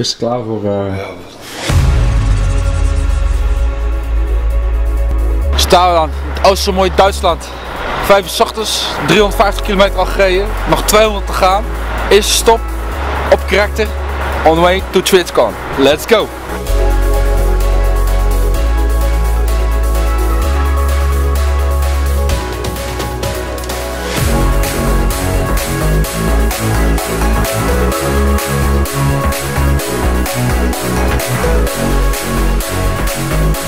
Bist du klaar voor... Uh... Oosten mooi Duitsland. 5 uur s ochtends, 350 kilometer al gereden, nog 200 te gaan. Eerste stop, op karakter, on the way to TwitchCon. Let's go!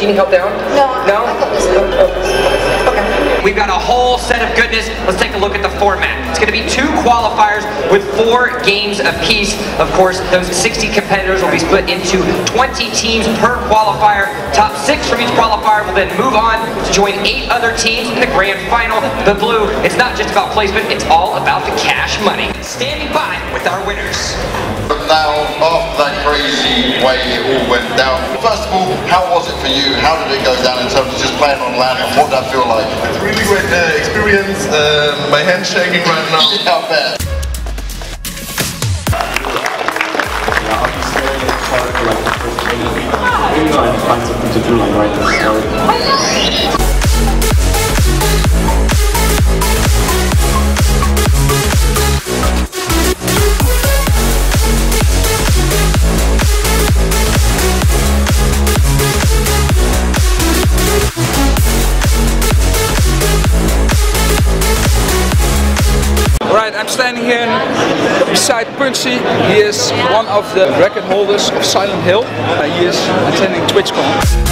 Do you need, do you need help down? No. No? I got this. Oh, oh. Okay. We've got a whole set of goodness. Let's take a look at the format. It's going to be two qualifiers with four games apiece. Of course, those 60 competitors will be split into 20 teams per qualifier. Top six from each qualifier will then move on to join eight other teams in the grand final. The blue, it's not just about placement, it's all about the cash money. Standing by with our winners. But now, after that crazy way it all went down, first of all, how was it for you? How did it go down in terms of just playing on land and what did that feel like? It's a really great uh, experience. Uh, my hand's shaking right now. Yeah, I bet. find something to do like write this story. Right, I'm standing here beside Punchy. He is one of the record holders of Silent Hill. Uh, he is attending TwitchCon.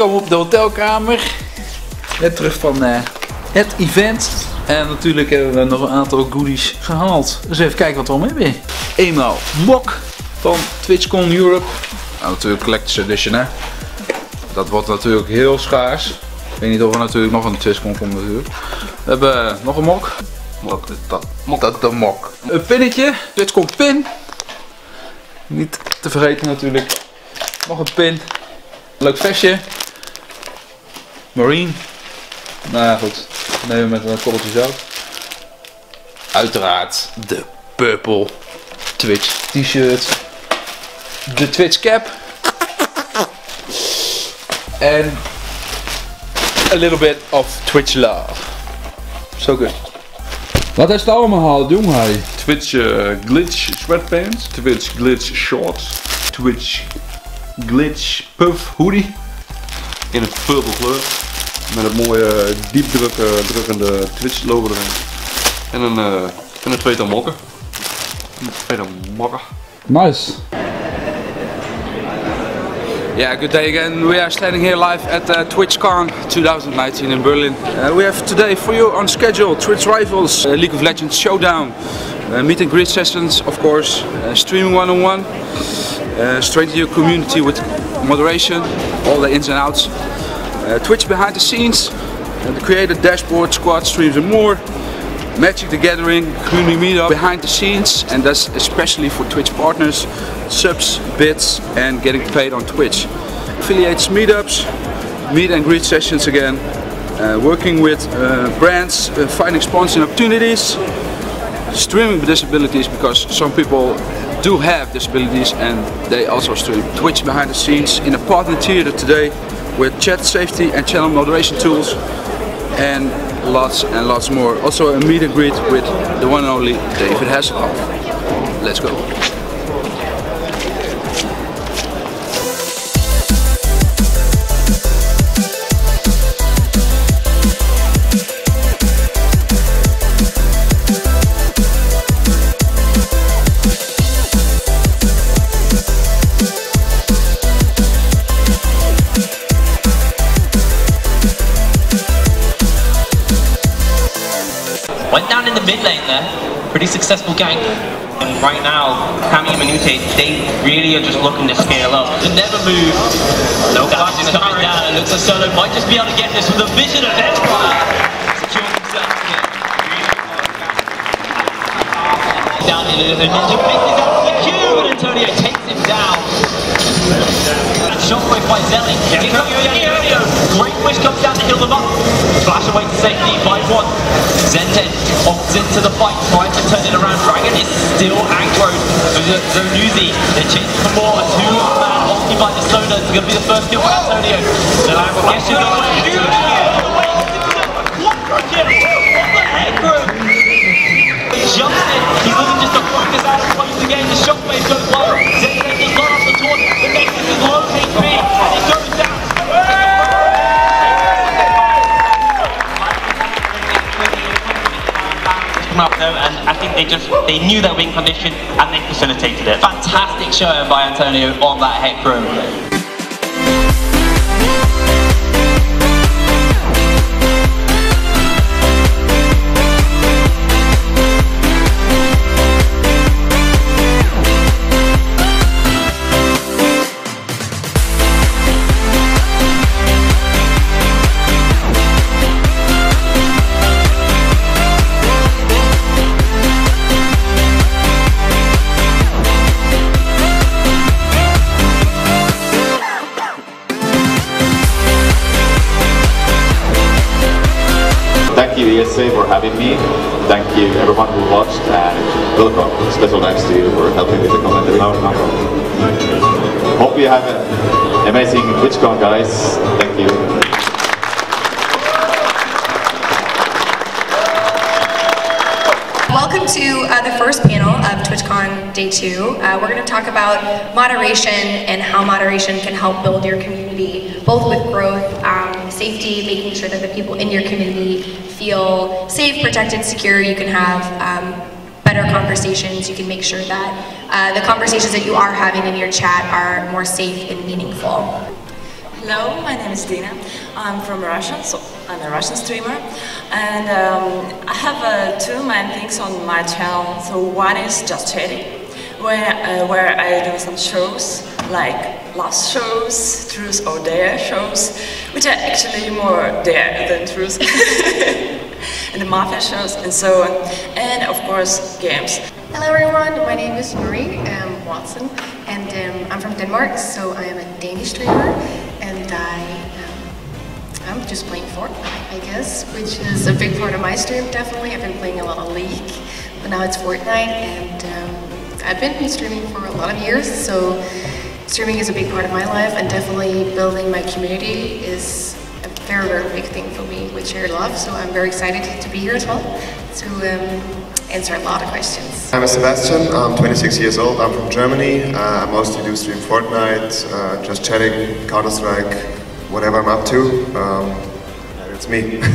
Aangekomen op de hotelkamer. Net terug van uh, het event. En natuurlijk hebben we nog een aantal goodies gehaald. Dus even kijken wat we allemaal hebben. Eenmaal mok van TwitchCon Europe. Nou, natuurlijk Collector's Edition hè. Dat wordt natuurlijk heel schaars. Ik weet niet of er natuurlijk nog een twistcon komt natuurlijk. We hebben eh, nog een mok. Dat is dat. Dat is de mok. Een pinnetje. Twitchcon pin. Niet te vergeten natuurlijk. Nog een pin. Leuk vestje. Marine. Nou ja, goed. Nemen we met een korreltje zout. Uiteraard de Purple Twitch t-shirt. De Twitch cap. En a little bit of Twitch love. So good. Wat is het allemaal gehaald, jong hij? Twitch eh, Glitch sweatpants, Twitch Glitch shorts, Twitch Glitch puff hoodie. In het purple kleur. Met een mooie diepdruk drukkende Twitch logo erin. En een, eh en een tweetal mokken. Een tweetal mokken. Nice. Yeah, good day again. We are standing here live at uh, TwitchCon 2019 in Berlin. Uh, we have today for you on schedule Twitch Rivals, uh, League of Legends Showdown, uh, meet and greet sessions, of course, uh, streaming one-on-one, uh, straight to your community with moderation, all the ins and outs, Twitch behind the scenes, uh, the creator dashboard, squad streams and more. Magic the Gathering, community meetup behind the scenes and that's especially for Twitch partners, subs, bits and getting paid on Twitch. Affiliates meetups, meet and greet sessions again, uh, working with uh, brands, uh, finding sponsoring opportunities, streaming disabilities because some people do have disabilities and they also stream. Twitch behind the scenes in a partner theater today with chat safety and channel moderation tools and lots and lots more. Also a meet and greet with the one and only David Hasselhoff. Let's go. Pretty successful gang. And right now, Kami and Minute, they really are just looking to scale up. To never move. No flash is coming down. It looks like Solo might just be able to get this with a vision of Edgefire. Secure himself here. Down in the ninja misses out the queue, and Antonio takes him down. Shockwave by Zelly. Antonio. Great wish comes down to heal them up. Flash away to safety by one. Zenten opts into the fight, trying to turn it around. Dragon is still aggroed. Zonuzi, they're chasing for more. A two-man ulti by the Soda. It's going to be the first kill for Antonio. The away. Quadra kill. What the heck, bro? He jumps in. He's looking just to focus out and close the game. They just they knew their win condition and they facilitated it. Fantastic showing by Antonio on that Hecarim. Having me. Thank you everyone who watched and welcome. Special thanks to you for helping with the commentary. Hope you have an amazing TwitchCon guys. Thank you. Welcome to uh, the first panel of TwitchCon Day 2. Uh, we're going to talk about moderation and how moderation can help build your community, both with growth, um, safety, making sure that the people in your community feel safe, protected, secure. You can have um, better conversations. You can make sure that uh, the conversations that you are having in your chat are more safe and meaningful. Hello, my name is Dina. I'm from Russia, so I'm a Russian streamer. And um, I have uh, two main things on my channel. So one is just chatting, where, uh, where I do some shows like last shows, truth or dare shows, which are actually more dare than truth, and the mafia shows and so on, and of course games. Hello everyone, my name is Marie um, Watson and um, I'm from Denmark, so I am a Danish streamer and I I'm just playing Fortnite, I guess, which is a big part of my stream, definitely. I've been playing a lot of League, but now it's Fortnite, and um, I've been streaming for a lot of years, so streaming is a big part of my life, and definitely building my community is a very, very big thing for me, which I love, so I'm very excited to be here as well, to um, answer a lot of questions. I'm Sebastian, I'm 26 years old, I'm from Germany, uh, I mostly do stream Fortnite, uh, just chatting, Counter-Strike, whatever I'm up to, um, it's me.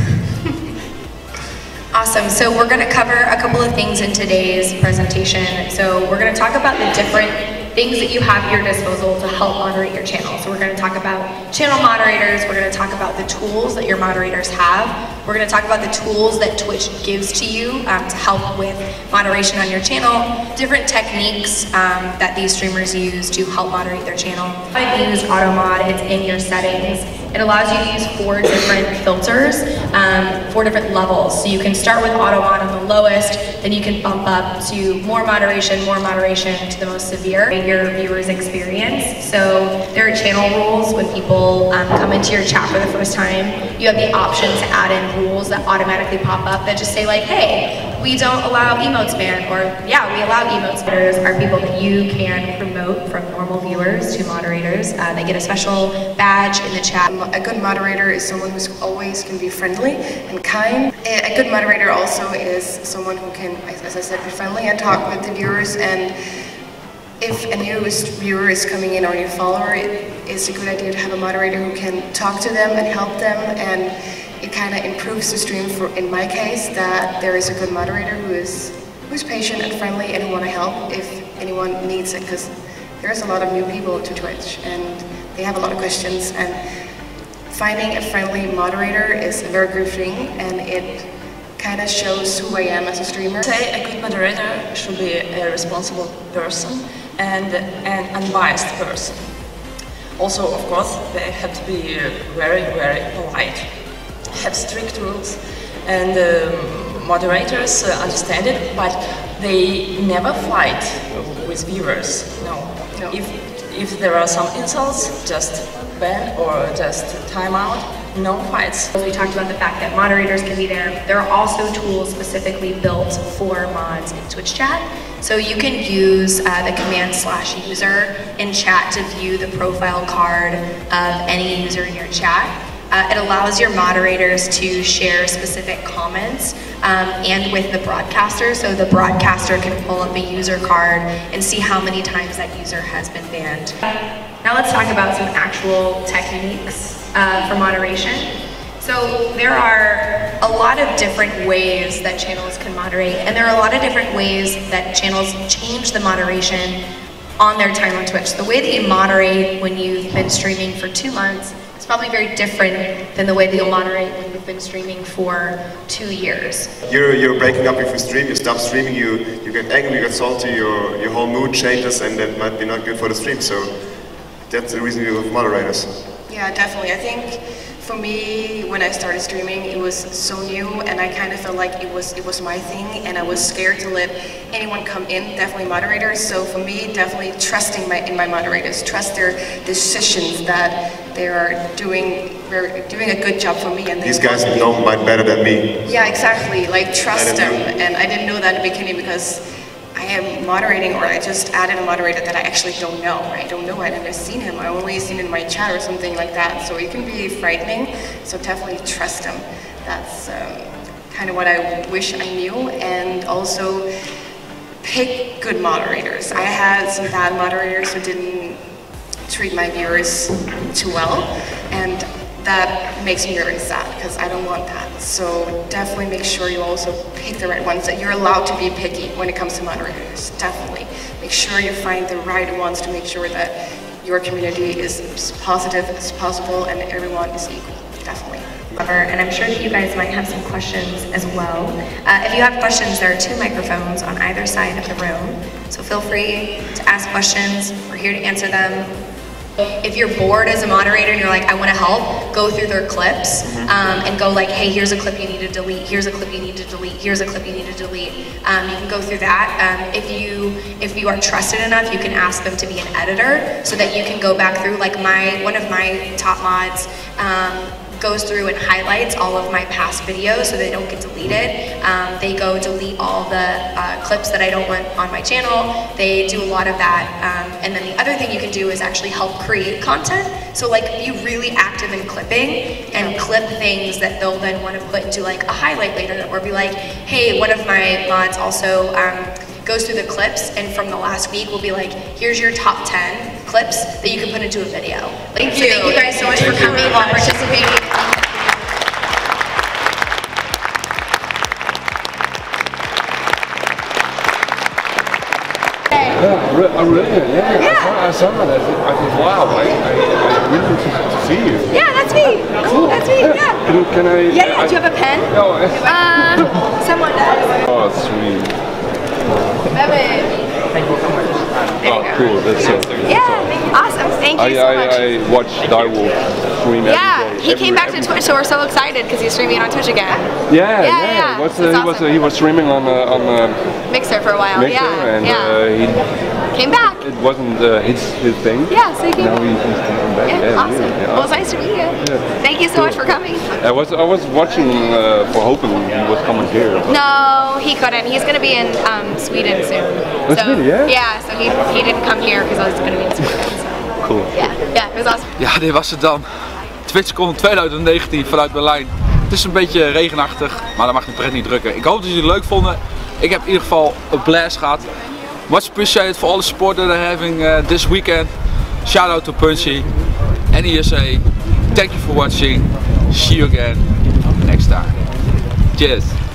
Awesome. So we're going to cover a couple of things in today's presentation. So we're going to talk about the different things that you have at your disposal to help moderate your channel. So we're going to talk about channel moderators, we're going to talk about the tools that your moderators have, we're going to talk about the tools that Twitch gives to you um, to help with moderation on your channel, different techniques um, that these streamers use to help moderate their channel. I use AutoMod, it's in your settings. It allows you to use four different filters, um, four different levels. So you can start with AutoMod on the lowest, then you can bump up to more moderation, more moderation to the most severe your viewers experience. So there are channel rules when people um, come into your chat for the first time. You have the option to add in rules that automatically pop up that just say like, hey, we don't allow emotes ban, or yeah, we allow emotes. Are people that you can promote from normal viewers to moderators. Uh, they get a special badge in the chat. A good moderator is someone who's always can be friendly and kind. A good moderator also is someone who can, as I said, be friendly and talk with the viewers and if a new viewer is coming in or a new follower, it is a good idea to have a moderator who can talk to them and help them and it kind of improves the stream for, in my case, that there is a good moderator who is who's patient and friendly and who want to help if anyone needs it because there's a lot of new people to Twitch and they have a lot of questions and finding a friendly moderator is a very good thing and it kind of shows who I am as a streamer. Say a good moderator should be a responsible person and an unbiased person. Also, of course, they have to be very, very polite, have strict rules, and um, moderators understand it, but they never fight with viewers. No. If, if there are some insults, just ban or just time out, no fights. We talked about the fact that moderators can be there. There are also tools specifically built for mods in Twitch chat. So you can use uh, the command slash user in chat to view the profile card of any user in your chat. Uh, it allows your moderators to share specific comments um, and with the broadcaster, so the broadcaster can pull up a user card and see how many times that user has been banned. Now let's talk about some actual techniques uh, for moderation. So there are a lot of different ways that channels can moderate, and there are a lot of different ways that channels change the moderation on their time on Twitch. The way that you moderate when you've been streaming for two months is probably very different than the way that you'll moderate when you've been streaming for two years. You're, you're breaking up if you stream, you stop streaming, you, you get angry, you get salty, your, your whole mood changes, and that might be not good for the stream. So that's the reason you have moderators. Yeah, definitely. I think for me, when I started streaming, it was so new, and I kind of felt like it was it was my thing, and I was scared to let anyone come in. Definitely moderators. So for me, definitely trusting my in my moderators, trust their decisions that they are doing. They're doing a good job for me, and these guys know mine better than me. Yeah, exactly. Like trust them, and I didn't know that in the beginning because I am moderating or I just added a moderator that I actually don't know. I don't know, I've never seen him. I only seen in my chat or something like that. So it can be frightening. So definitely trust him. That's um, kind of what I wish I knew. And also pick good moderators. I had some bad moderators who didn't treat my viewers too well. And that makes me very sad because I don't want that. So definitely make sure you also pick the right ones, that you're allowed to be picky when it comes to moderators, definitely. Make sure you find the right ones to make sure that your community is as positive as possible and everyone is equal, definitely. And I'm sure that you guys might have some questions as well. Uh, if you have questions, there are two microphones on either side of the room. So feel free to ask questions. We're here to answer them. If you're bored as a moderator and you're like, I want to help, go through their clips um, and go like, hey, here's a clip you need to delete. Here's a clip you need to delete. Here's a clip you need to delete. Um, you can go through that. Um, if you if you are trusted enough, you can ask them to be an editor so that you can go back through. Like my one of my top mods. Goes through and highlights all of my past videos so they don't get deleted. Um, they go delete all the uh, clips that I don't want on my channel. They do a lot of that. Um, and then the other thing you can do is actually help create content. So like be really active in clipping and clip things that they'll then want to put into like a highlight later or be like, hey, one of my mods also um, goes through the clips and from the last week will be like, here's your top 10 clips that you can put into a video. Thank so you. thank you guys so much thank for coming and participating. Yeah, I really, yeah, yeah. I, saw, I saw that. I thought, wow, I, I, I really want to see you. Yeah, that's me. Cool. That's me, yeah. yeah. Can, can I? Yeah, yeah. I, Do you have a pen? No. uh, someone does. Oh, sweet. Baby. Oh, cool. That's so. Yeah, awesome. Thank you I, so I, much. I watch Direwolf stream yeah, every day. he every, came back to Twitch, so we're so excited because he's streaming on Twitch again. Yeah, yeah, yeah. yeah. What's, That's uh, he, was, uh, he was streaming on uh, on uh, Mixer for a while. Mixer, yeah, and yeah. uh, he came back. it wasn't uh, his his thing. Yeah, so he came now back. he, he's coming back. Yeah, Yeah, awesome. really, yeah, Well, it's nice to meet you. Yeah. Thank you so Cool. much for coming. I was I was watching uh, for hoping he was coming here. No, he couldn't. He's gonna be in um, Sweden soon. Oh, so, Sweden, yeah? Yeah, so he, he didn't come here because I was gonna be in Sweden. So. Cool. Yeah, yeah, it was awesome. Ja, dit was het dan. TwitchCon 2019 vanuit Berlijn. Het is een beetje regenachtig, maar dat mag de pret niet drukken. Ik hoop dat jullie het leuk vonden. Ik heb in ieder geval een blast gehad. Much appreciated for all the support that they're having uh, this weekend. Shout out to Punchy and ESA. Thank you for watching. See you again next time. Cheers.